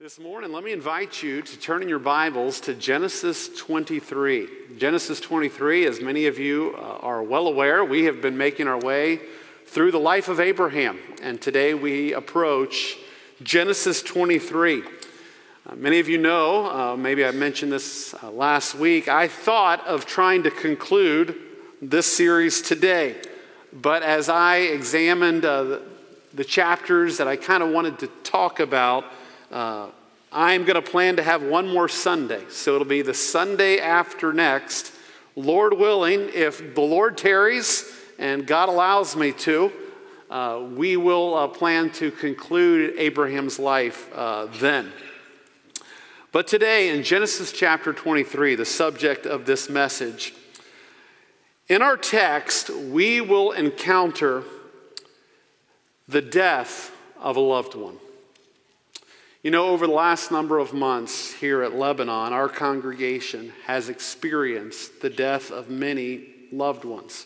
This morning, let me invite you to turn in your Bibles to Genesis 23. Genesis 23, as many of you uh, are well aware, we have been making our way through the life of Abraham, and today we approach Genesis 23. Uh, many of you know, uh, maybe I mentioned this uh, last week, I thought of trying to conclude this series today. But as I examined uh, the, the chapters that I kind of wanted to talk about, uh, I'm going to plan to have one more Sunday. So it'll be the Sunday after next. Lord willing, if the Lord tarries and God allows me to, uh, we will uh, plan to conclude Abraham's life uh, then. But today, in Genesis chapter 23, the subject of this message, in our text, we will encounter the death of a loved one. You know, over the last number of months here at Lebanon, our congregation has experienced the death of many loved ones.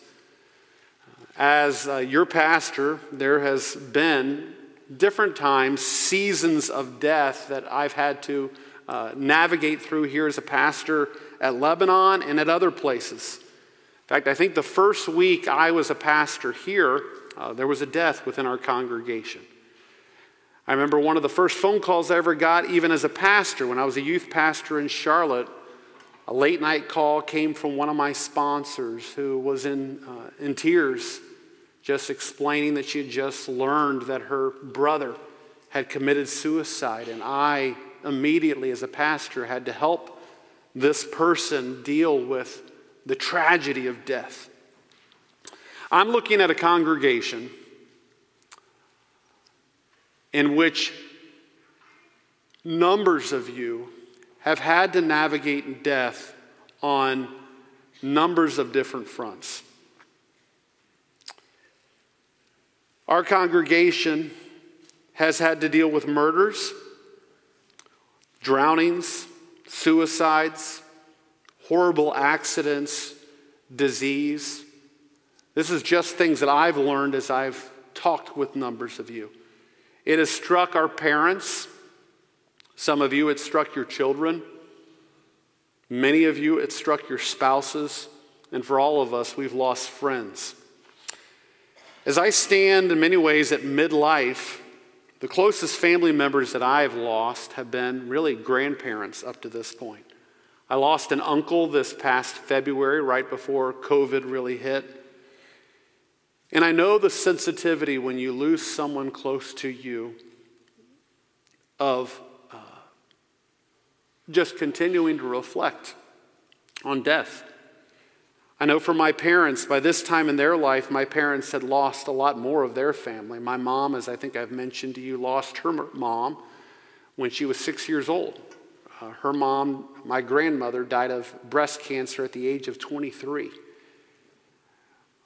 As uh, your pastor, there has been different times, seasons of death that I've had to uh, navigate through here as a pastor at Lebanon and at other places. In fact, I think the first week I was a pastor here, uh, there was a death within our congregation. I remember one of the first phone calls I ever got, even as a pastor, when I was a youth pastor in Charlotte. A late night call came from one of my sponsors who was in, uh, in tears, just explaining that she had just learned that her brother had committed suicide. And I immediately, as a pastor, had to help this person deal with the tragedy of death. I'm looking at a congregation in which numbers of you have had to navigate death on numbers of different fronts. Our congregation has had to deal with murders, drownings, suicides, horrible accidents, disease. This is just things that I've learned as I've talked with numbers of you. It has struck our parents. Some of you, it struck your children. Many of you, it struck your spouses. And for all of us, we've lost friends. As I stand in many ways at midlife, the closest family members that I've lost have been really grandparents up to this point. I lost an uncle this past February, right before COVID really hit. And I know the sensitivity when you lose someone close to you of uh, just continuing to reflect on death. I know for my parents, by this time in their life, my parents had lost a lot more of their family. My mom, as I think I've mentioned to you, lost her mom when she was six years old. Uh, her mom, my grandmother, died of breast cancer at the age of 23.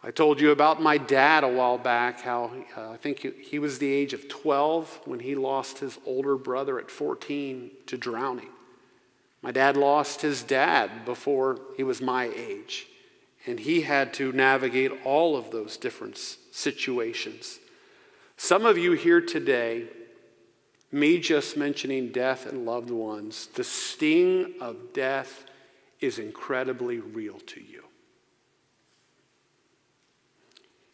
I told you about my dad a while back, how uh, I think he, he was the age of 12 when he lost his older brother at 14 to drowning. My dad lost his dad before he was my age, and he had to navigate all of those different situations. Some of you here today, me just mentioning death and loved ones, the sting of death is incredibly real to you.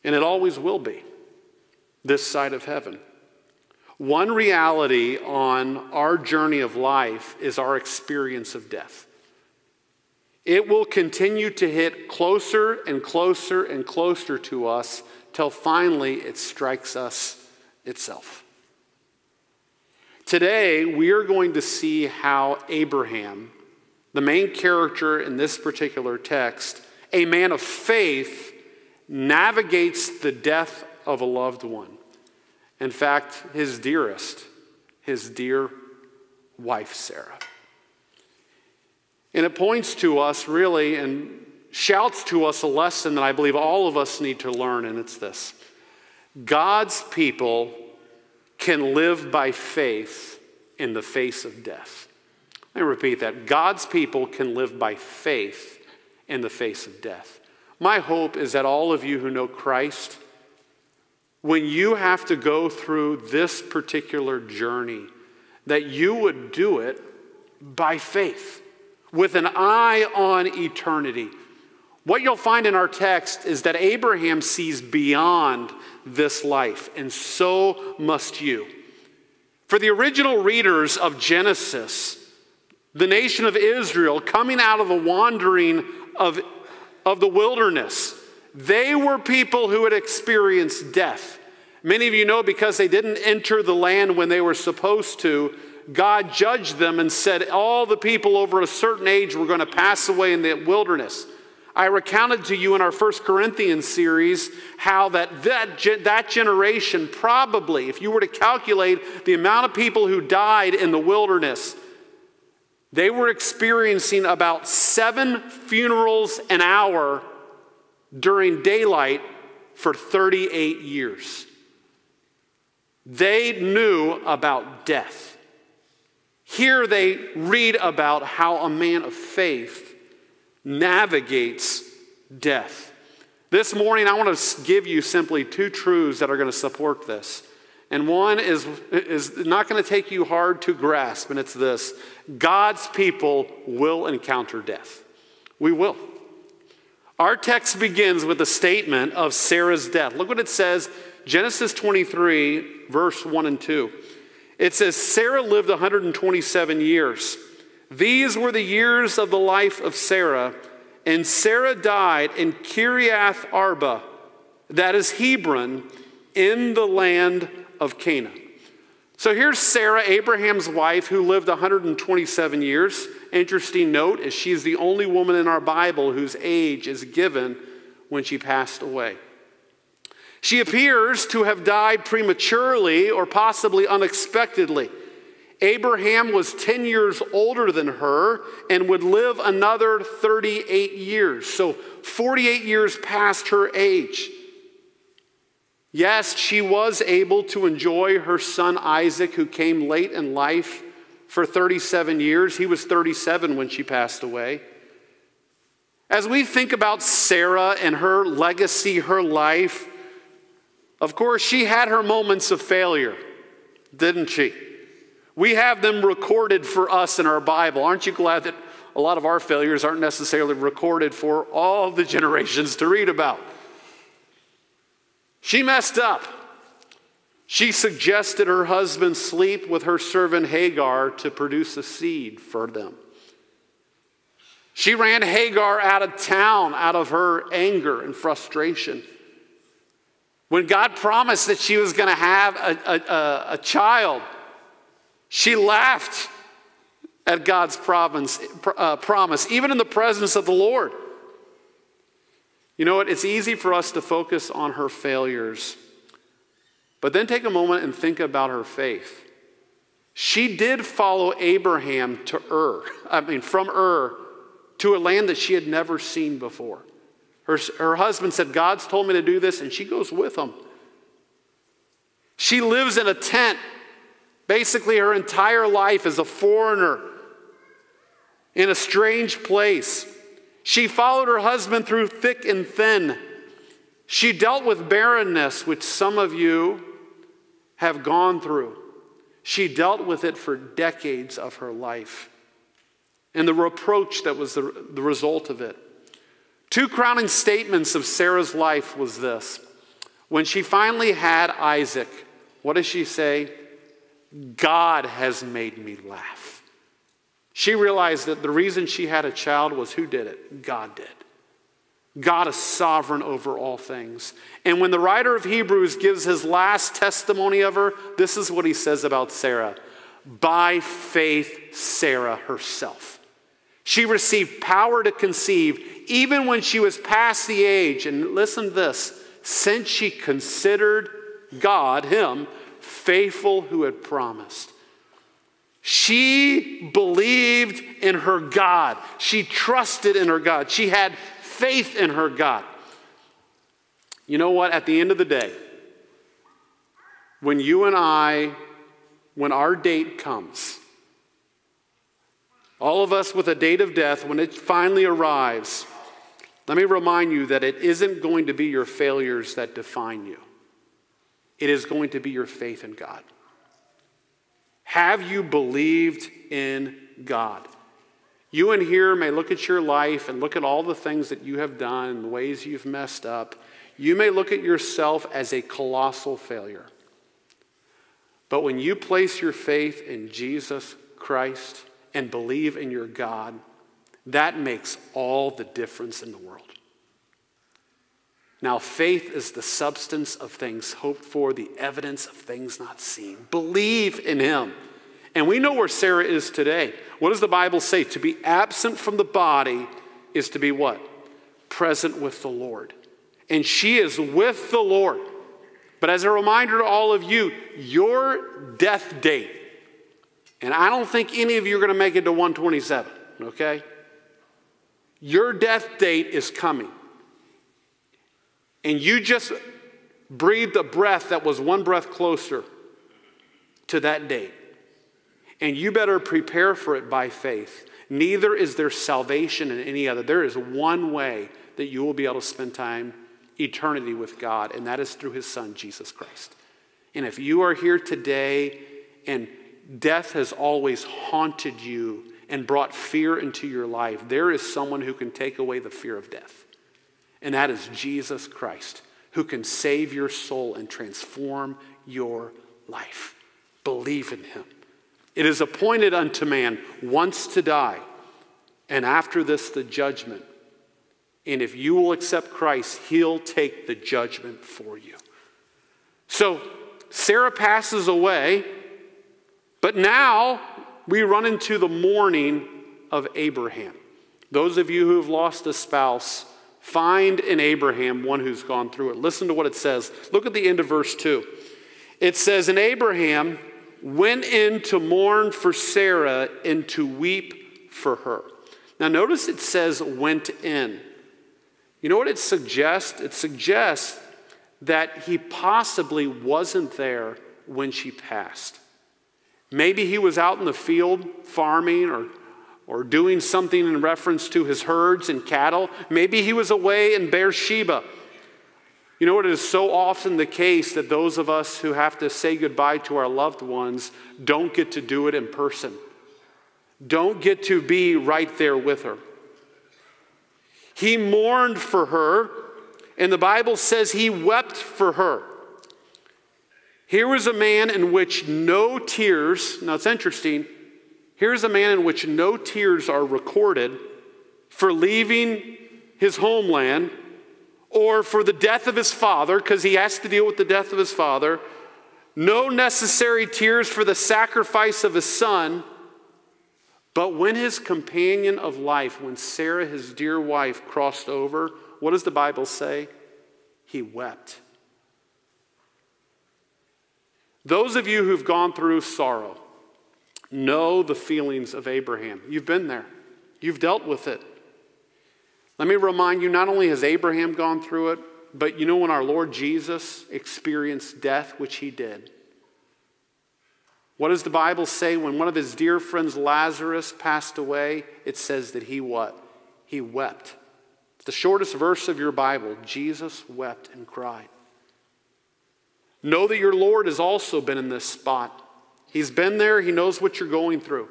And it always will be this side of heaven. One reality on our journey of life is our experience of death. It will continue to hit closer and closer and closer to us till finally it strikes us itself. Today, we are going to see how Abraham, the main character in this particular text, a man of faith, navigates the death of a loved one. In fact, his dearest, his dear wife, Sarah. And it points to us really and shouts to us a lesson that I believe all of us need to learn, and it's this God's people can live by faith in the face of death. Let me repeat that. God's people can live by faith in the face of death. My hope is that all of you who know Christ, when you have to go through this particular journey, that you would do it by faith, with an eye on eternity. What you'll find in our text is that Abraham sees beyond this life, and so must you. For the original readers of Genesis, the nation of Israel coming out of the wandering of, of the wilderness, they were people who had experienced death. Many of you know because they didn't enter the land when they were supposed to, God judged them and said all the people over a certain age were going to pass away in the wilderness. I recounted to you in our First Corinthians series how that, that, that generation probably, if you were to calculate the amount of people who died in the wilderness, they were experiencing about seven funerals an hour during daylight for 38 years. They knew about death. Here they read about how a man of faith navigates death. This morning, I want to give you simply two truths that are going to support this. And one is, is not going to take you hard to grasp, and it's this God's people will encounter death. We will. Our text begins with a statement of Sarah's death. Look what it says Genesis 23, verse 1 and 2. It says, Sarah lived 127 years. These were the years of the life of Sarah. And Sarah died in Kiriath Arba, that is Hebron, in the land of Canaan. So here's Sarah, Abraham's wife, who lived 127 years. Interesting note is she's the only woman in our Bible whose age is given when she passed away. She appears to have died prematurely or possibly unexpectedly. Abraham was 10 years older than her and would live another 38 years. So 48 years past her age. Yes, she was able to enjoy her son Isaac, who came late in life for 37 years. He was 37 when she passed away. As we think about Sarah and her legacy, her life, of course, she had her moments of failure, didn't she? We have them recorded for us in our Bible. Aren't you glad that a lot of our failures aren't necessarily recorded for all the generations to read about? She messed up. She suggested her husband sleep with her servant Hagar to produce a seed for them. She ran Hagar out of town out of her anger and frustration. When God promised that she was going to have a, a, a, child, she laughed at God's uh, promise, even in the presence of the Lord. You know what? It's easy for us to focus on her failures, but then take a moment and think about her faith. She did follow Abraham to Ur, I mean, from Ur to a land that she had never seen before. Her, her husband said, God's told me to do this, and she goes with him. She lives in a tent Basically, her entire life as a foreigner in a strange place. She followed her husband through thick and thin. She dealt with barrenness, which some of you have gone through. She dealt with it for decades of her life and the reproach that was the, the result of it. Two crowning statements of Sarah's life was this. When she finally had Isaac, what does she say? God has made me laugh. She realized that the reason she had a child was who did it? God did. God is sovereign over all things. And when the writer of Hebrews gives his last testimony of her, this is what he says about Sarah. By faith, Sarah herself. She received power to conceive even when she was past the age. And listen to this since she considered God, Him, faithful who had promised. She believed in her God. She trusted in her God. She had faith in her God. You know what? At the end of the day, when you and I, when our date comes, all of us with a date of death, when it finally arrives, let me remind you that it isn't going to be your failures that define you. It is going to be your faith in God. Have you believed in God? You in here may look at your life and look at all the things that you have done and the ways you've messed up. You may look at yourself as a colossal failure. But when you place your faith in Jesus Christ and believe in your God, that makes all the difference in the world. Now, faith is the substance of things hoped for, the evidence of things not seen. Believe in Him. And we know where Sarah is today. What does the Bible say? To be absent from the body is to be what? Present with the Lord. And she is with the Lord. But as a reminder to all of you, your death date, and I don't think any of you are going to make it to 127, okay? Your death date is coming. And you just breathed a breath that was one breath closer to that date. And you better prepare for it by faith. Neither is there salvation in any other. There is one way that you will be able to spend time, eternity with God, and that is through His Son, Jesus Christ. And if you are here today and death has always haunted you and brought fear into your life, there is someone who can take away the fear of death. And that is Jesus Christ, who can save your soul and transform your life. Believe in Him. It is appointed unto man once to die, and after this, the judgment. And if you will accept Christ, he'll take the judgment for you. So Sarah passes away, but now we run into the mourning of Abraham. Those of you who have lost a spouse, find in Abraham one who's gone through it. Listen to what it says. Look at the end of verse 2. It says, In Abraham, went in to mourn for Sarah and to weep for her. Now, notice it says went in. You know what it suggests? It suggests that he possibly wasn't there when she passed. Maybe he was out in the field farming or, or doing something in reference to his herds and cattle. Maybe he was away in Beersheba you know what? It is so often the case that those of us who have to say goodbye to our loved ones don't get to do it in person, don't get to be right there with her. He mourned for her, and the Bible says he wept for her. Here was a man in which no tears, now it's interesting, here's a man in which no tears are recorded for leaving his homeland or for the death of his father, because he has to deal with the death of his father, no necessary tears for the sacrifice of his son. But when his companion of life, when Sarah, his dear wife, crossed over, what does the Bible say? He wept. Those of you who've gone through sorrow know the feelings of Abraham. You've been there, you've dealt with it. Let me remind you not only has Abraham gone through it, but you know when our Lord Jesus experienced death, which he did. What does the Bible say when one of his dear friends Lazarus passed away? It says that he what? He wept. It's the shortest verse of your Bible. Jesus wept and cried. Know that your Lord has also been in this spot. He's been there, he knows what you're going through.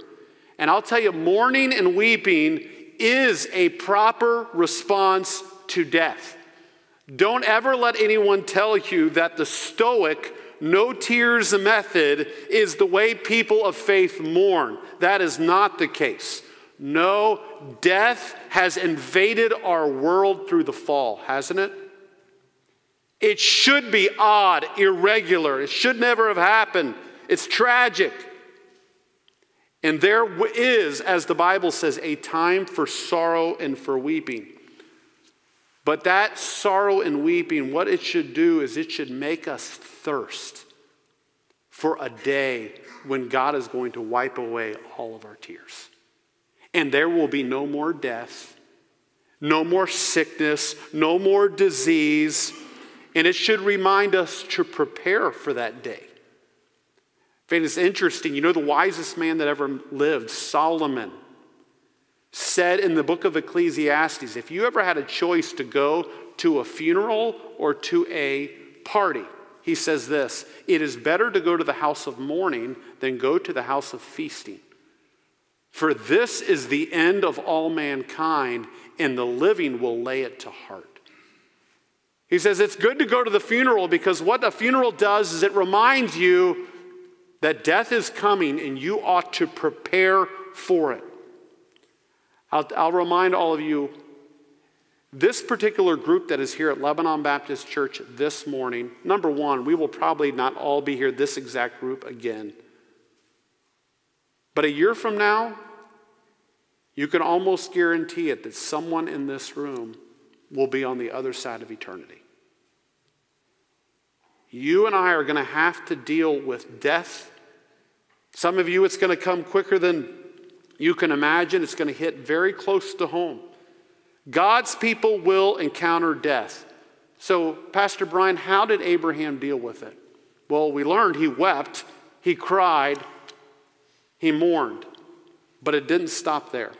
And I'll tell you, mourning and weeping is a proper response to death. Don't ever let anyone tell you that the Stoic, no tears method is the way people of faith mourn. That is not the case. No, death has invaded our world through the fall, hasn't it? It should be odd, irregular. It should never have happened. It's tragic. And there is, as the Bible says, a time for sorrow and for weeping. But that sorrow and weeping, what it should do is it should make us thirst for a day when God is going to wipe away all of our tears. And there will be no more death, no more sickness, no more disease. And it should remind us to prepare for that day. And it's interesting. You know, the wisest man that ever lived, Solomon, said in the book of Ecclesiastes if you ever had a choice to go to a funeral or to a party, he says this It is better to go to the house of mourning than go to the house of feasting. For this is the end of all mankind, and the living will lay it to heart. He says it's good to go to the funeral because what a funeral does is it reminds you that death is coming and you ought to prepare for it. I'll, I'll remind all of you this particular group that is here at Lebanon Baptist Church this morning, number one, we will probably not all be here, this exact group again. But a year from now, you can almost guarantee it that someone in this room will be on the other side of eternity. You and I are going to have to deal with death. Some of you, it's going to come quicker than you can imagine. It's going to hit very close to home. God's people will encounter death. So, Pastor Brian, how did Abraham deal with it? Well, we learned he wept, he cried, he mourned, but it didn't stop there.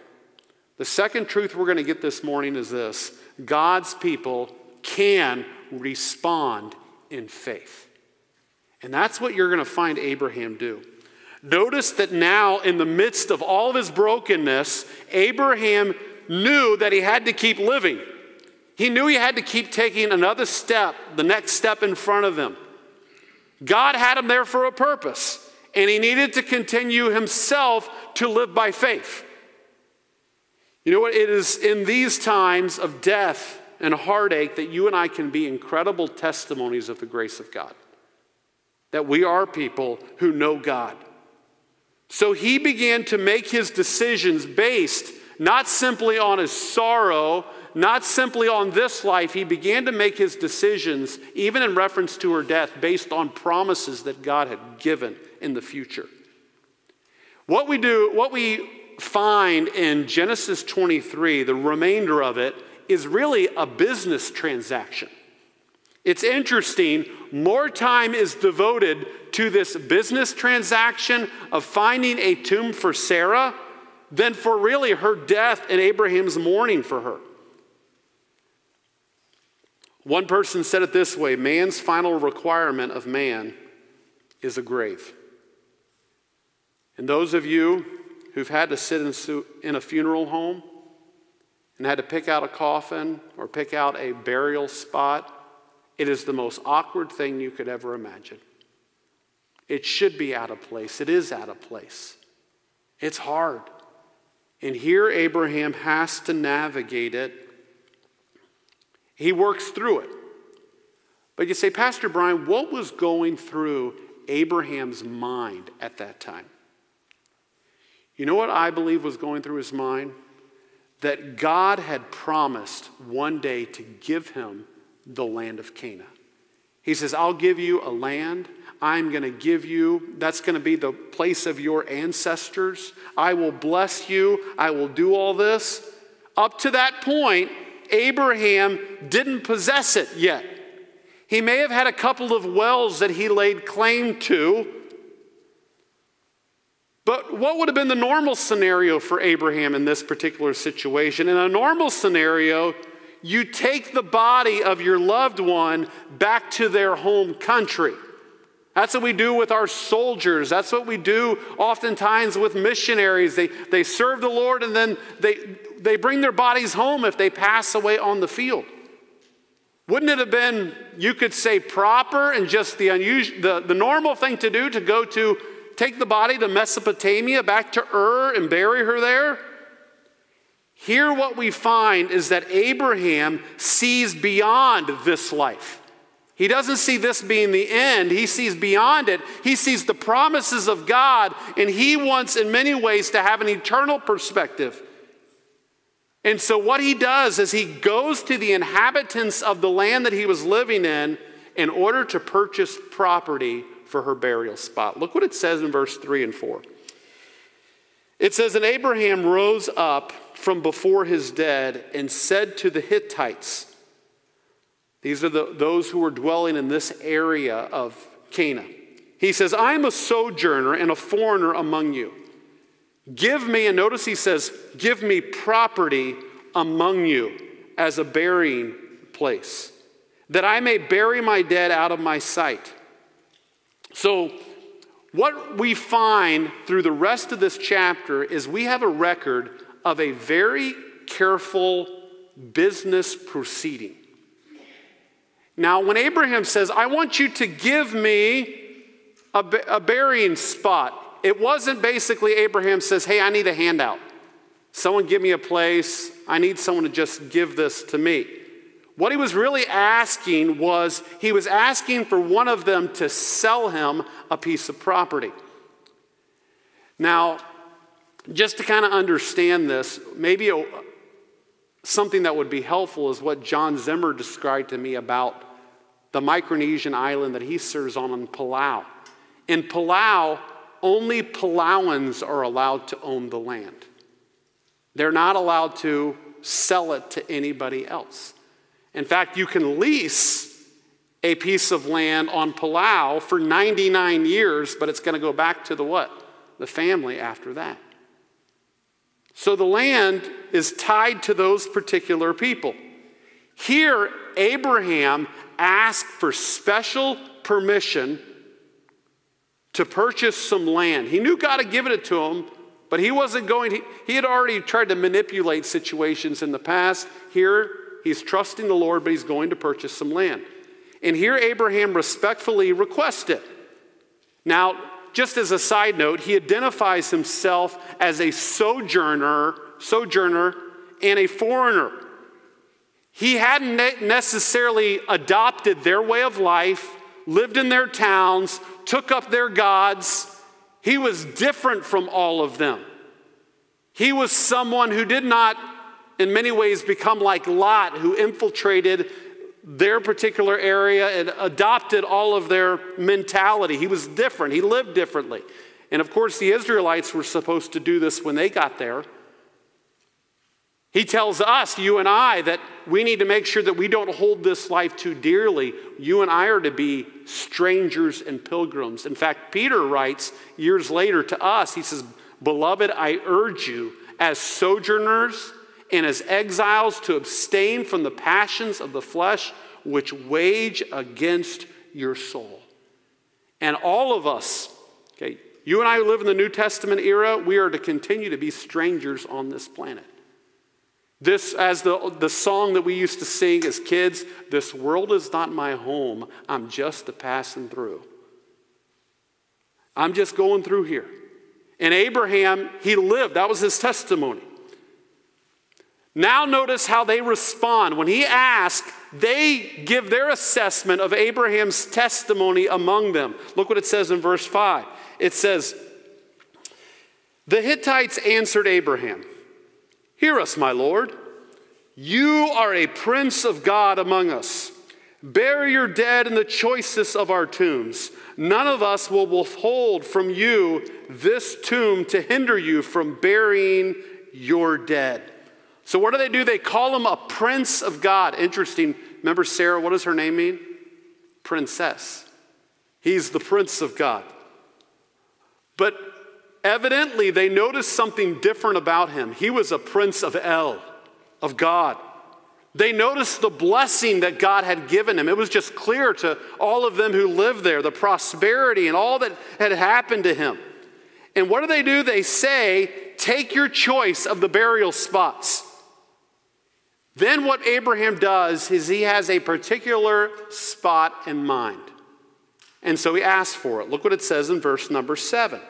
The second truth we're going to get this morning is this God's people can respond in faith. And that's what you're going to find Abraham do. Notice that now, in the midst of all of his brokenness, Abraham knew that he had to keep living. He knew he had to keep taking another step, the next step in front of him. God had him there for a purpose, and he needed to continue himself to live by faith. You know what? It is in these times of death and heartache that you and I can be incredible testimonies of the grace of God. That we are people who know God. So he began to make his decisions based not simply on his sorrow, not simply on this life. He began to make his decisions, even in reference to her death, based on promises that God had given in the future. What we do, what we find in Genesis 23, the remainder of it, is really a business transaction. It's interesting, more time is devoted to this business transaction of finding a tomb for Sarah than for really her death and Abraham's mourning for her. One person said it this way man's final requirement of man is a grave. And those of you who've had to sit in a funeral home and had to pick out a coffin or pick out a burial spot, it is the most awkward thing you could ever imagine. It should be out of place. It is out of place. It's hard. And here Abraham has to navigate it. He works through it. But you say, Pastor Brian, what was going through Abraham's mind at that time? You know what I believe was going through his mind? That God had promised one day to give him the land of Canaan. He says, I'll give you a land. I'm going to give you, that's going to be the place of your ancestors. I will bless you. I will do all this. Up to that point, Abraham didn't possess it yet. He may have had a couple of wells that he laid claim to, but what would have been the normal scenario for Abraham in this particular situation? In a normal scenario, you take the body of your loved one back to their home country. That's what we do with our soldiers. That's what we do oftentimes with missionaries. They, they serve the Lord and then they, they bring their bodies home if they pass away on the field. Wouldn't it have been, you could say, proper and just the, unusual, the, the normal thing to do to go to take the body to Mesopotamia, back to Ur, and bury her there? Here, what we find is that Abraham sees beyond this life. He doesn't see this being the end, he sees beyond it. He sees the promises of God, and he wants, in many ways, to have an eternal perspective. And so, what he does is he goes to the inhabitants of the land that he was living in in order to purchase property for her burial spot. Look what it says in verse 3 and 4. It says, And Abraham rose up from before his dead and said to the Hittites, these are the, those who were dwelling in this area of Canaan. He says, I am a sojourner and a foreigner among you. Give me, and notice he says, give me property among you as a burying place. that I may bury my dead out of my sight. So, what we find through the rest of this chapter is we have a record of a very careful business proceeding. Now, when Abraham says, I want you to give me a, a burying spot, it wasn't basically Abraham says, Hey, I need a handout. Someone give me a place. I need someone to just give this to me. What he was really asking was he was asking for one of them to sell him a piece of property. Now, just to kind of understand this, maybe a, something that would be helpful is what John Zimmer described to me about the Micronesian island that he serves on in Palau. In Palau, only Palauans are allowed to own the land. They're not allowed to sell it to anybody else. In fact, you can lease a piece of land on Palau for 99 years, but it's going to go back to the what? The family after that. So the land is tied to those particular people. Here, Abraham asked for special permission to purchase some land. He knew God had given it to him, but he wasn't going, he, he had already tried to manipulate situations in the past. Here, He's trusting the Lord, but he's going to purchase some land. And here Abraham respectfully requests it. Now, just as a side note, he identifies himself as a sojourner, sojourner and a foreigner. He hadn't necessarily adopted their way of life, lived in their towns, took up their gods. He was different from all of them. He was someone who did not in many ways become like Lot, who infiltrated their particular area and adopted all of their mentality. He was different, he lived differently. And of course, the Israelites were supposed to do this when they got there. He tells us, you and I, that we need to make sure that we don't hold this life too dearly. You and I are to be strangers and pilgrims. In fact, Peter writes years later to us, he says, Beloved, I urge you as sojourners and as exiles to abstain from the passions of the flesh which wage against your soul. And all of us, okay, you and I who live in the New Testament era, we are to continue to be strangers on this planet. This, as the, the song that we used to sing as kids, this world is not my home, I'm just a passing through. I'm just going through here. And Abraham, he lived, that was his testimony. Now, notice how they respond. When he asks, they give their assessment of Abraham's testimony among them. Look what it says in verse 5. It says, The Hittites answered Abraham, Hear us, my Lord. You are a prince of God among us. Bury your dead in the choicest of our tombs. None of us will withhold from you this tomb to hinder you from burying your dead. So, what do they do? They call him a prince of God. Interesting. Remember Sarah? What does her name mean? Princess. He's the prince of God. But evidently, they noticed something different about him. He was a prince of El, of God. They noticed the blessing that God had given him. It was just clear to all of them who lived there, the prosperity and all that had happened to him. And what do they do? They say, Take your choice of the burial spots. Then, what Abraham does is he has a particular spot in mind. And so he asks for it. Look what it says in verse number seven.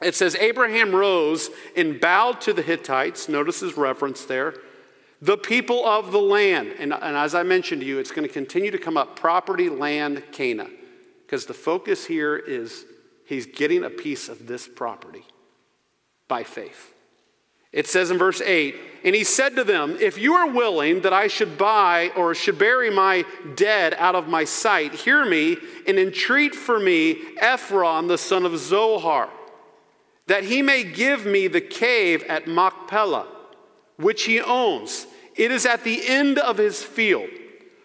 It says, Abraham rose and bowed to the Hittites. Notice his reference there. The people of the land. And, and as I mentioned to you, it's going to continue to come up property, land, Canaan. Because the focus here is he's getting a piece of this property by faith. It says in verse 8, and he said to them, If you are willing that I should buy or should bury my dead out of my sight, hear me and entreat for me Ephron the son of Zohar, that he may give me the cave at Machpelah, which he owns. It is at the end of his field.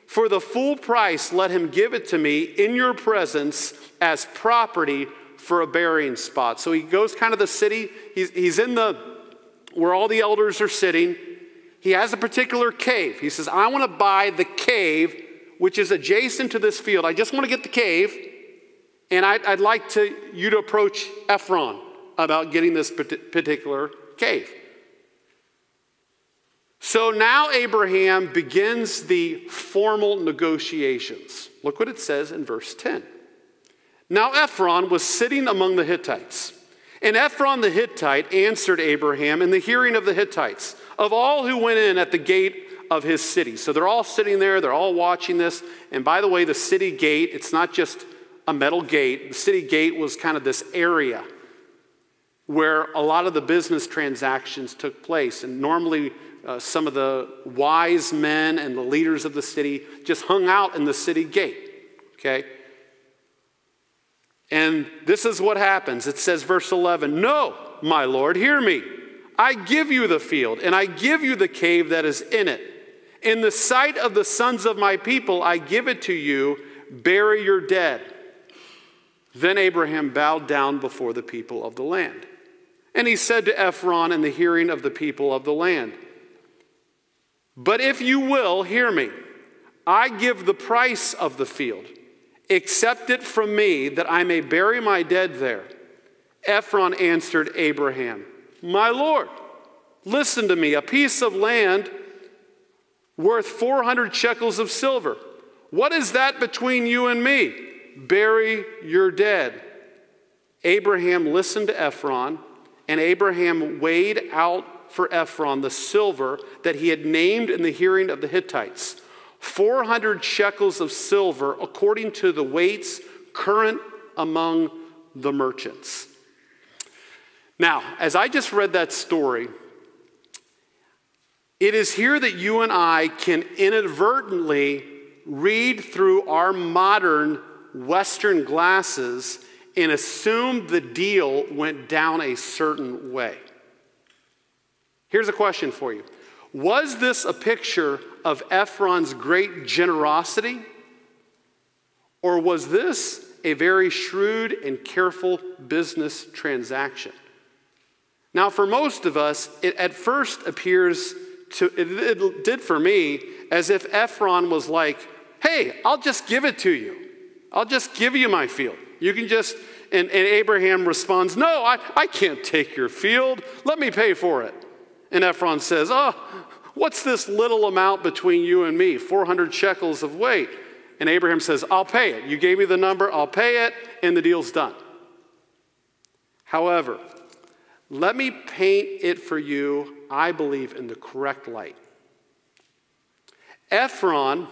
For the full price, let him give it to me in your presence as property for a burying spot. So he goes kind of the city, he's, he's in the where all the elders are sitting. He has a particular cave. He says, I want to buy the cave which is adjacent to this field. I just want to get the cave, and I'd, I'd like to, you to approach Ephron about getting this particular cave. So now Abraham begins the formal negotiations. Look what it says in verse 10. Now Ephron was sitting among the Hittites. And Ephron the Hittite answered Abraham in the hearing of the Hittites, of all who went in at the gate of his city. So they're all sitting there, they're all watching this. And by the way, the city gate, it's not just a metal gate, the city gate was kind of this area where a lot of the business transactions took place. And normally, uh, some of the wise men and the leaders of the city just hung out in the city gate. Okay? And this is what happens. It says, verse 11, No, my Lord, hear me. I give you the field, and I give you the cave that is in it. In the sight of the sons of my people, I give it to you. Bury your dead. Then Abraham bowed down before the people of the land. And he said to Ephron in the hearing of the people of the land, But if you will, hear me. I give the price of the field. Accept it from me that I may bury my dead there. Ephron answered Abraham, My Lord, listen to me. A piece of land worth 400 shekels of silver. What is that between you and me? Bury your dead. Abraham listened to Ephron, and Abraham weighed out for Ephron the silver that he had named in the hearing of the Hittites 400 shekels of silver according to the weights current among the merchants. Now, as I just read that story, it is here that you and I can inadvertently read through our modern Western glasses and assume the deal went down a certain way. Here's a question for you Was this a picture of Ephron's great generosity? Or was this a very shrewd and careful business transaction? Now, for most of us, it at first appears to, it, it did for me, as if Ephron was like, hey, I'll just give it to you. I'll just give you my field. You can just, and, and Abraham responds, no, I, I can't take your field. Let me pay for it. And Ephron says, oh, What's this little amount between you and me? 400 shekels of weight. And Abraham says, I'll pay it. You gave me the number, I'll pay it, and the deal's done. However, let me paint it for you, I believe, in the correct light. Ephron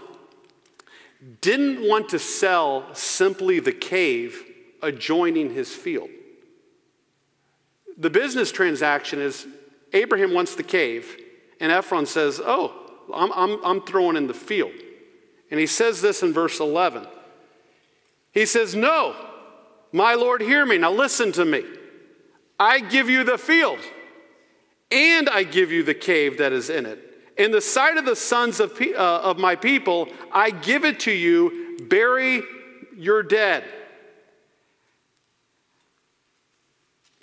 didn't want to sell simply the cave adjoining his field. The business transaction is Abraham wants the cave, and Ephron says, Oh, I'm, I'm, I'm throwing in the field. And he says this in verse 11. He says, No, my Lord, hear me. Now listen to me. I give you the field, and I give you the cave that is in it. In the sight of the sons of, uh, of my people, I give it to you. Bury your dead.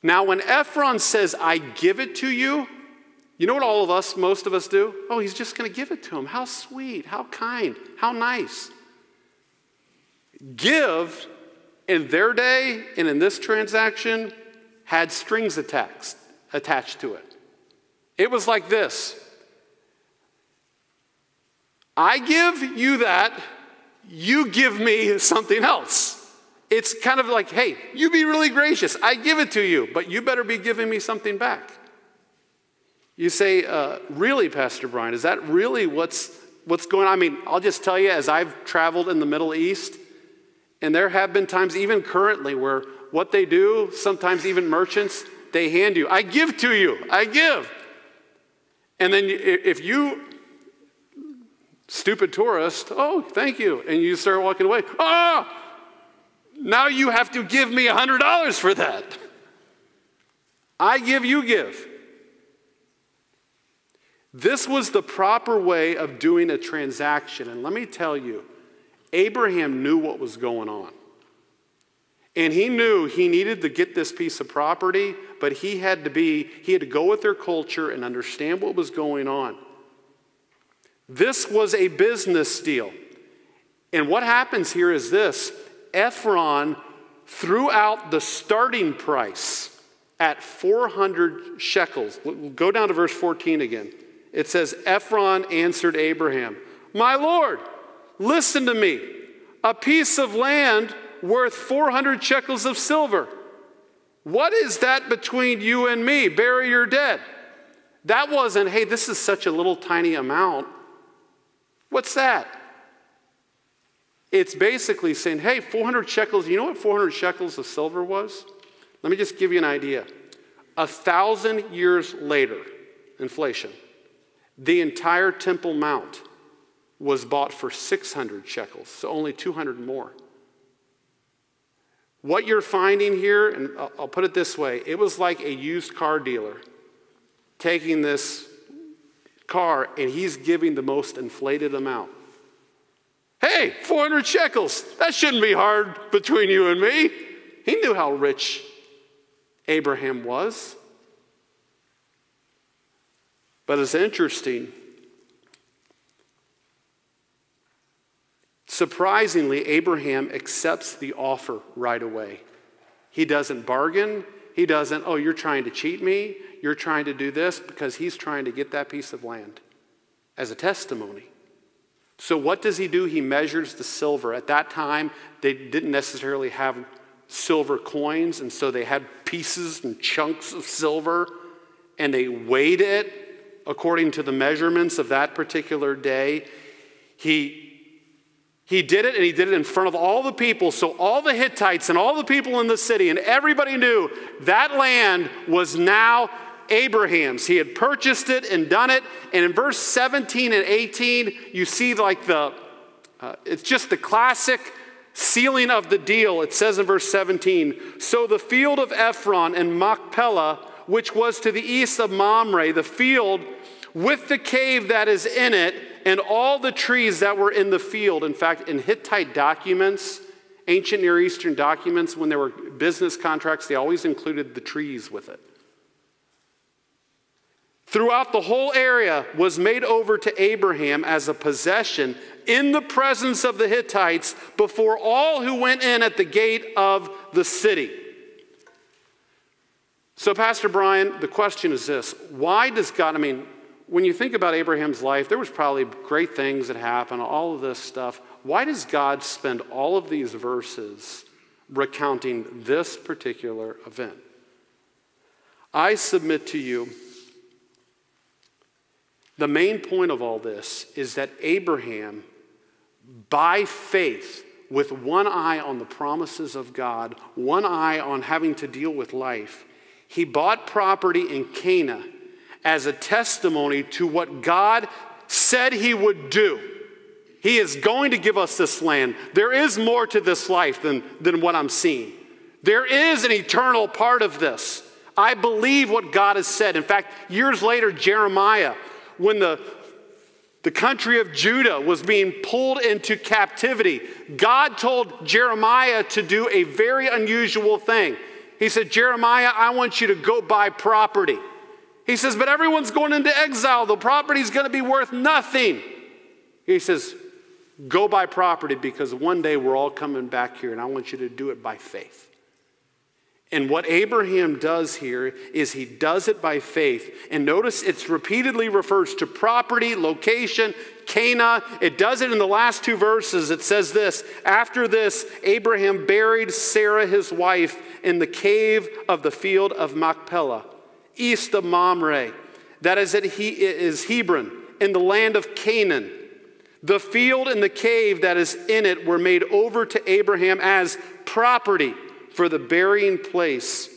Now, when Ephron says, I give it to you, you know what all of us, most of us do? Oh, he's just going to give it to him. How sweet, how kind, how nice. Give in their day and in this transaction had strings attached, attached to it. It was like this I give you that, you give me something else. It's kind of like, hey, you be really gracious. I give it to you, but you better be giving me something back. You say, uh, really, Pastor Brian, is that really what's, what's going on? I mean, I'll just tell you, as I've traveled in the Middle East, and there have been times, even currently, where what they do, sometimes even merchants, they hand you, I give to you, I give. And then if you, stupid tourist, oh, thank you, and you start walking away, oh, now you have to give me $100 for that. I give, you give. This was the proper way of doing a transaction. And let me tell you, Abraham knew what was going on. And he knew he needed to get this piece of property, but he had to be, he had to go with their culture and understand what was going on. This was a business deal. And what happens here is this Ephron threw out the starting price at 400 shekels. Go down to verse 14 again. It says, Ephron answered Abraham, My Lord, listen to me. A piece of land worth 400 shekels of silver. What is that between you and me? Bury your dead. That wasn't, hey, this is such a little tiny amount. What's that? It's basically saying, hey, 400 shekels, you know what 400 shekels of silver was? Let me just give you an idea. A thousand years later, inflation, the entire Temple Mount was bought for 600 shekels, so only 200 more. What you're finding here, and I'll put it this way it was like a used car dealer taking this car and he's giving the most inflated amount. Hey, 400 shekels. That shouldn't be hard between you and me. He knew how rich Abraham was. But it's interesting. Surprisingly, Abraham accepts the offer right away. He doesn't bargain. He doesn't, oh, you're trying to cheat me. You're trying to do this because he's trying to get that piece of land as a testimony. So, what does he do? He measures the silver. At that time, they didn't necessarily have silver coins, and so they had pieces and chunks of silver, and they weighed it according to the measurements of that particular day. He he did it and he did it in front of all the people. So, all the Hittites and all the people in the city and everybody knew that land was now Abraham's. He had purchased it and done it. And in verse 17 and 18, you see like the, uh, it's just the classic sealing of the deal. It says in verse 17 So the field of Ephron and Machpelah, which was to the east of Mamre, the field with the cave that is in it, and all the trees that were in the field. In fact, in Hittite documents, ancient Near Eastern documents, when there were business contracts, they always included the trees with it throughout the whole area was made over to Abraham as a possession in the presence of the Hittites before all who went in at the gate of the city. So, Pastor Brian, the question is this why does God, I mean, when you think about Abraham's life, there was probably great things that happened, all of this stuff. Why does God spend all of these verses recounting this particular event? I submit to you the main point of all this is that Abraham, by faith, with one eye on the promises of God, one eye on having to deal with life, he bought property in Canaan as a testimony to what God said he would do. He is going to give us this land. There is more to this life than, than what I'm seeing. There is an eternal part of this. I believe what God has said. In fact, years later, Jeremiah when the, the country of Judah was being pulled into captivity, God told Jeremiah to do a very unusual thing. He said, Jeremiah, I want you to go buy property. He says, but everyone's going into exile. The property's going to be worth nothing. He says, go buy property because one day we're all coming back here and I want you to do it by faith. And what Abraham does here is he does it by faith. And notice it's repeatedly refers to property, location, Canaan. It does it in the last two verses. It says this After this, Abraham buried Sarah, his wife, in the cave of the field of Machpelah, east of Mamre. That is, he, is Hebron, in the land of Canaan. The field and the cave that is in it were made over to Abraham as property for the burying place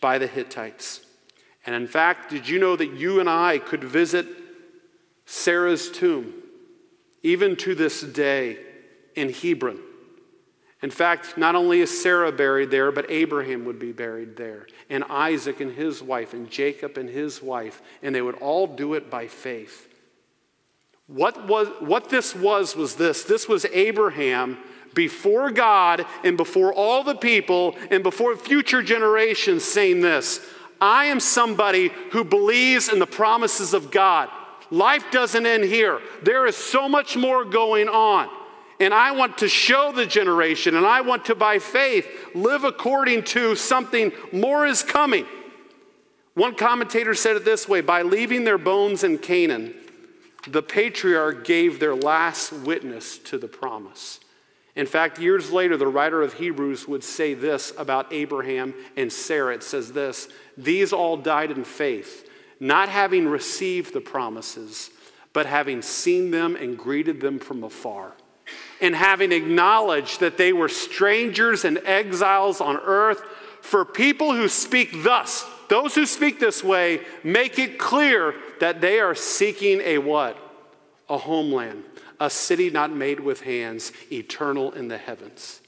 by the Hittites. And in fact, did you know that you and I could visit Sarah's tomb, even to this day in Hebron? In fact, not only is Sarah buried there, but Abraham would be buried there, and Isaac and his wife, and Jacob and his wife, and they would all do it by faith. What, was, what this was was this this was Abraham before God and before all the people and before future generations saying this I am somebody who believes in the promises of God. Life doesn't end here, there is so much more going on. and I want to show the generation, and I want to, by faith, live according to something more is coming. One commentator said it this way by leaving their bones in Canaan, the patriarch gave their last witness to the promise. In fact, years later, the writer of Hebrews would say this about Abraham and Sarah. It says this These all died in faith, not having received the promises, but having seen them and greeted them from afar, and having acknowledged that they were strangers and exiles on earth. For people who speak thus, those who speak this way, make it clear that they are seeking a what? A homeland a city not made with hands, eternal in the heavens.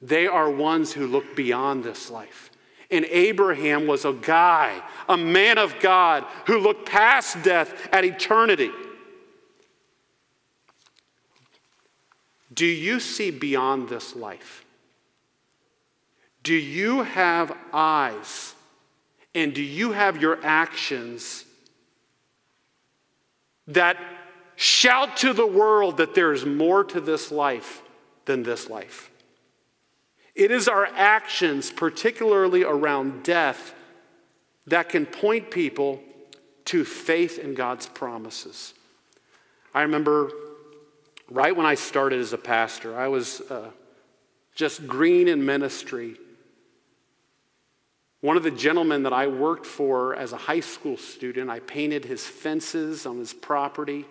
They are ones who look beyond this life. And Abraham was a guy, a man of God, who looked past death at eternity. Do you see beyond this life? Do you have eyes? And do you have your actions that Shout to the world that there is more to this life than this life. It is our actions, particularly around death, that can point people to faith in God's promises. I remember right when I started as a pastor, I was uh, just green in ministry. One of the gentlemen that I worked for as a high school student, I painted his fences on his property.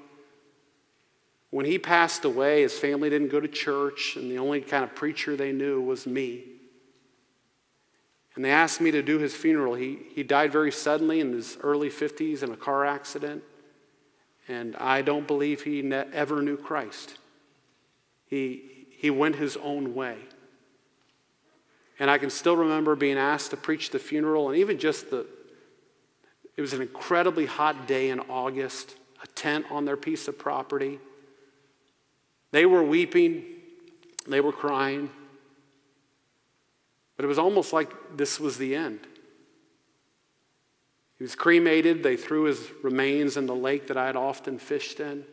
When he passed away, his family didn't go to church, and the only kind of preacher they knew was me. And they asked me to do his funeral. He, he died very suddenly in his early 50s in a car accident, and I don't believe he ne- ever knew Christ. He, he went his own way. And I can still remember being asked to preach the funeral, and even just the, it was an incredibly hot day in August, a tent on their piece of property. They were weeping, they were crying, but it was almost like this was the end. He was cremated. They threw his remains in the lake that I had often fished in.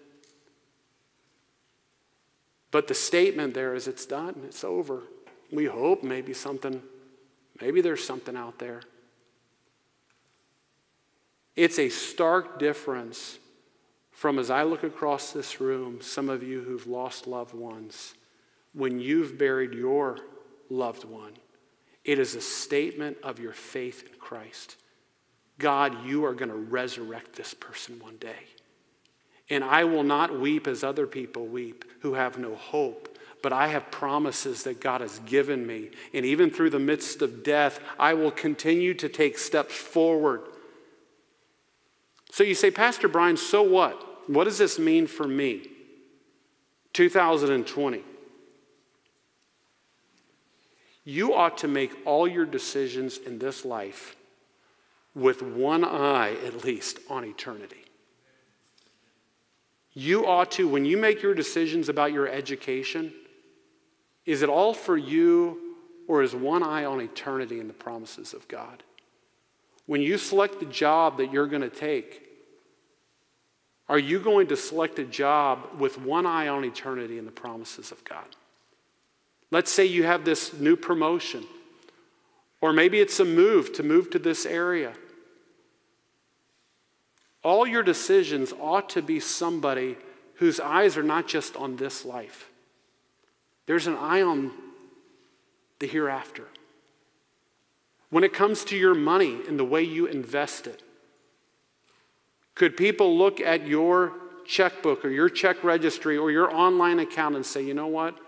But the statement there is it's done, it's over. We hope maybe something, maybe there's something out there. It's a stark difference from as I look across this room, some of you who've lost loved ones, when you've buried your loved one, it is a statement of your faith in Christ. God, you are going to resurrect this person one day. And I will not weep as other people weep who have no hope, but I have promises that God has given me. And even through the midst of death, I will continue to take steps forward. So you say, Pastor Brian, so what? What does this mean for me? 2020. You ought to make all your decisions in this life with one eye, at least, on eternity. You ought to, when you make your decisions about your education, is it all for you or is one eye on eternity and the promises of God? When you select the job that you're going to take, are you going to select a job with one eye on eternity and the promises of God? Let's say you have this new promotion, or maybe it's a move to move to this area. All your decisions ought to be somebody whose eyes are not just on this life, there's an eye on the hereafter. When it comes to your money and the way you invest it, could people look at your checkbook or your check registry or your online account and say, you know what?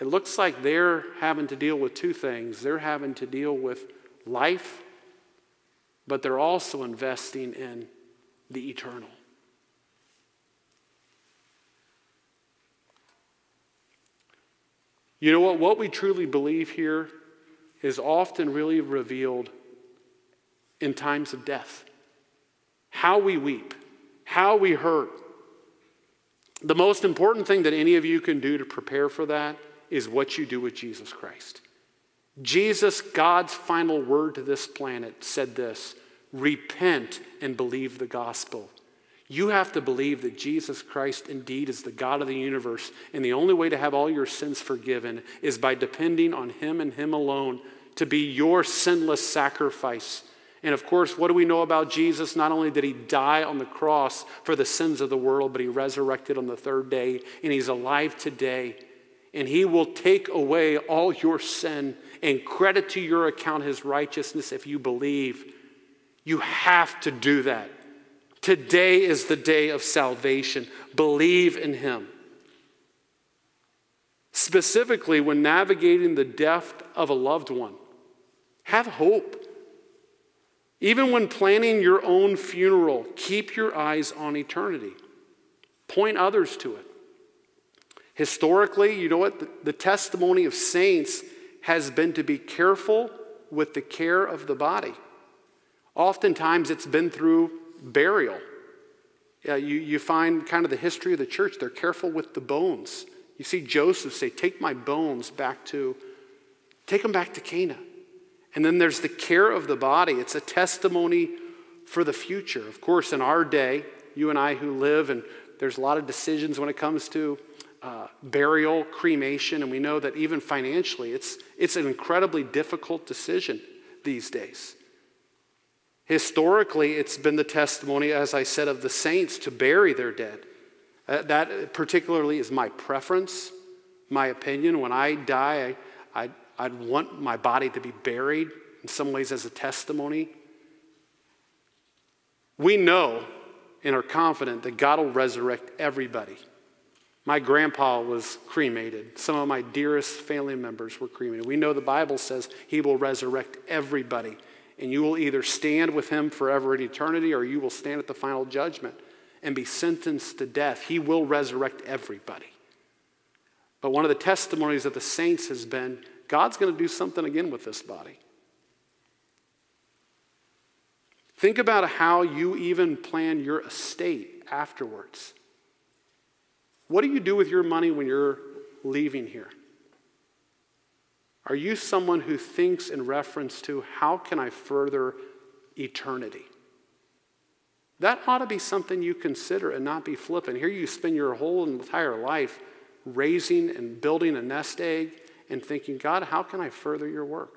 It looks like they're having to deal with two things. They're having to deal with life, but they're also investing in the eternal. You know what? What we truly believe here is often really revealed in times of death how we weep, how we hurt. The most important thing that any of you can do to prepare for that is what you do with Jesus Christ. Jesus, God's final word to this planet, said this repent and believe the gospel. You have to believe that Jesus Christ indeed is the God of the universe, and the only way to have all your sins forgiven is by depending on Him and Him alone to be your sinless sacrifice. And of course, what do we know about Jesus? Not only did He die on the cross for the sins of the world, but He resurrected on the third day, and He's alive today. And He will take away all your sin and credit to your account His righteousness if you believe. You have to do that. Today is the day of salvation. Believe in Him. Specifically, when navigating the death of a loved one, have hope. Even when planning your own funeral, keep your eyes on eternity. Point others to it. Historically, you know what? The, the testimony of saints has been to be careful with the care of the body. Oftentimes, it's been through burial. Uh, you, you find kind of the history of the church, they're careful with the bones. You see Joseph say, Take my bones back to, take them back to Canaan. And then there's the care of the body. It's a testimony for the future. Of course, in our day, you and I who live, and there's a lot of decisions when it comes to uh, burial, cremation, and we know that even financially, it's, it's an incredibly difficult decision these days. Historically, it's been the testimony, as I said, of the saints to bury their dead. Uh, that particularly is my preference, my opinion. When I die, I, I'd, I'd want my body to be buried in some ways as a testimony. We know and are confident that God will resurrect everybody. My grandpa was cremated. Some of my dearest family members were cremated. We know the Bible says he will resurrect everybody and you will either stand with him forever in eternity or you will stand at the final judgment and be sentenced to death. He will resurrect everybody. But one of the testimonies of the saints has been God's going to do something again with this body. Think about how you even plan your estate afterwards. What do you do with your money when you're leaving here? Are you someone who thinks in reference to how can I further eternity? That ought to be something you consider and not be flippant. Here you spend your whole entire life raising and building a nest egg and thinking, God, how can I further your work?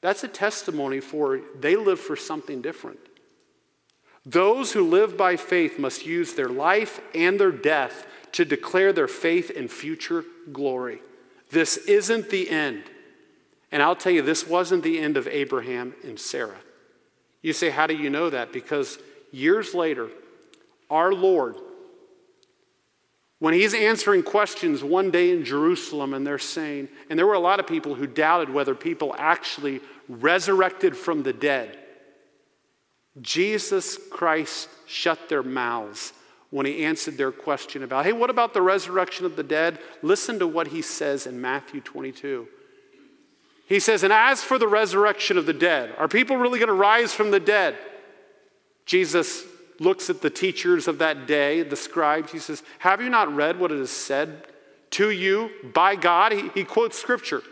That's a testimony for they live for something different. Those who live by faith must use their life and their death to declare their faith in future glory. This isn't the end. And I'll tell you, this wasn't the end of Abraham and Sarah. You say, How do you know that? Because years later, our Lord, when he's answering questions one day in Jerusalem, and they're saying, and there were a lot of people who doubted whether people actually resurrected from the dead. Jesus Christ shut their mouths when he answered their question about, hey, what about the resurrection of the dead? Listen to what he says in Matthew 22. He says, and as for the resurrection of the dead, are people really going to rise from the dead? Jesus looks at the teachers of that day, the scribes. He says, Have you not read what it is said to you by God? He, he quotes scripture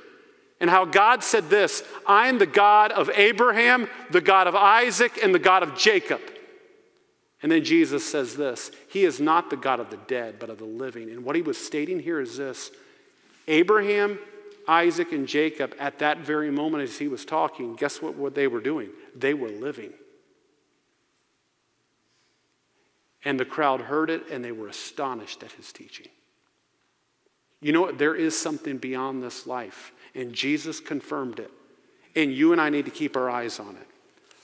and how God said this I am the God of Abraham, the God of Isaac, and the God of Jacob. And then Jesus says this He is not the God of the dead, but of the living. And what he was stating here is this Abraham, Isaac, and Jacob, at that very moment as he was talking, guess what, what they were doing? They were living. And the crowd heard it and they were astonished at his teaching. You know what? There is something beyond this life, and Jesus confirmed it. And you and I need to keep our eyes on it.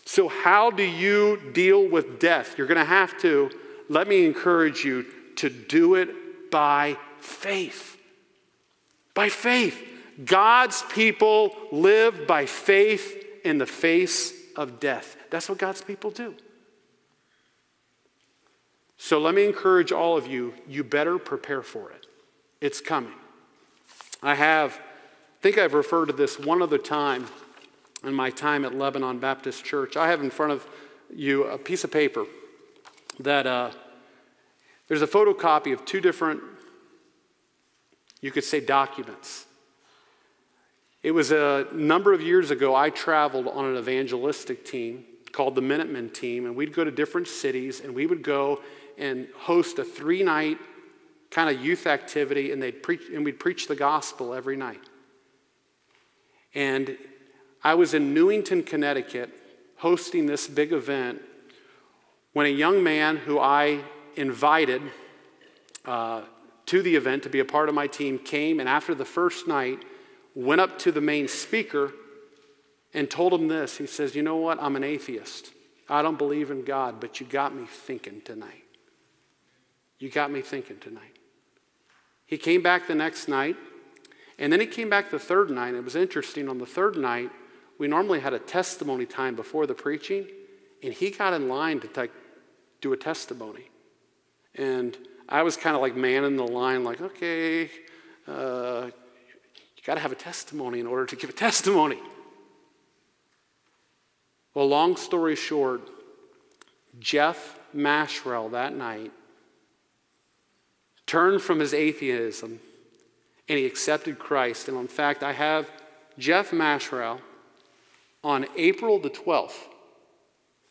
So, how do you deal with death? You're going to have to, let me encourage you to do it by faith. By faith. God's people live by faith in the face of death. That's what God's people do. So let me encourage all of you, you better prepare for it. It's coming. I have, I think I've referred to this one other time in my time at Lebanon Baptist Church. I have in front of you a piece of paper that uh, there's a photocopy of two different, you could say, documents. It was a number of years ago, I traveled on an evangelistic team called the Minutemen team, and we'd go to different cities and we would go and host a three night kind of youth activity, and, they'd preach, and we'd preach the gospel every night. And I was in Newington, Connecticut, hosting this big event when a young man who I invited uh, to the event to be a part of my team came, and after the first night, went up to the main speaker and told him this. He says, You know what? I'm an atheist. I don't believe in God, but you got me thinking tonight. You got me thinking tonight. He came back the next night, and then he came back the third night. It was interesting. On the third night, we normally had a testimony time before the preaching, and he got in line to take, do a testimony. And I was kind of like manning the line, like, okay, uh, you got to have a testimony in order to give a testimony. Well, long story short, Jeff Mashrell that night turned from his atheism and he accepted Christ. And in fact, I have Jeff Mashrell on April the 12th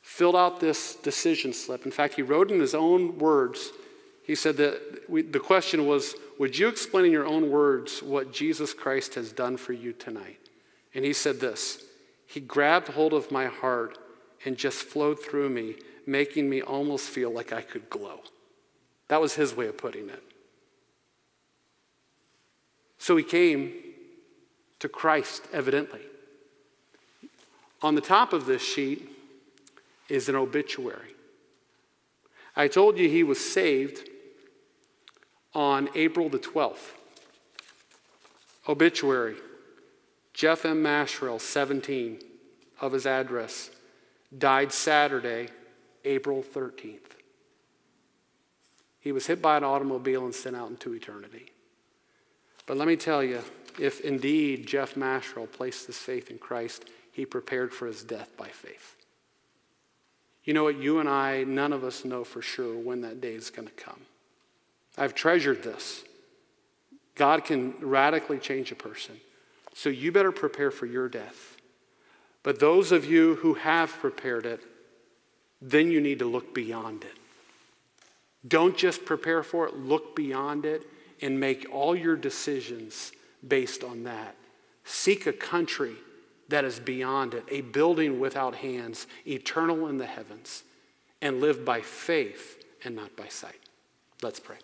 filled out this decision slip. In fact, he wrote in his own words, he said that we, the question was, Would you explain in your own words what Jesus Christ has done for you tonight? And he said this He grabbed hold of my heart and just flowed through me, making me almost feel like I could glow. That was his way of putting it. So he came to Christ, evidently. On the top of this sheet is an obituary. I told you he was saved on April the 12th. Obituary Jeff M. Mashrell, 17, of his address, died Saturday, April 13th. He was hit by an automobile and sent out into eternity. But let me tell you, if indeed Jeff Mashrell placed his faith in Christ, he prepared for his death by faith. You know what? You and I, none of us know for sure when that day is going to come. I've treasured this. God can radically change a person. So you better prepare for your death. But those of you who have prepared it, then you need to look beyond it. Don't just prepare for it, look beyond it and make all your decisions based on that. Seek a country that is beyond it, a building without hands, eternal in the heavens, and live by faith and not by sight. Let's pray.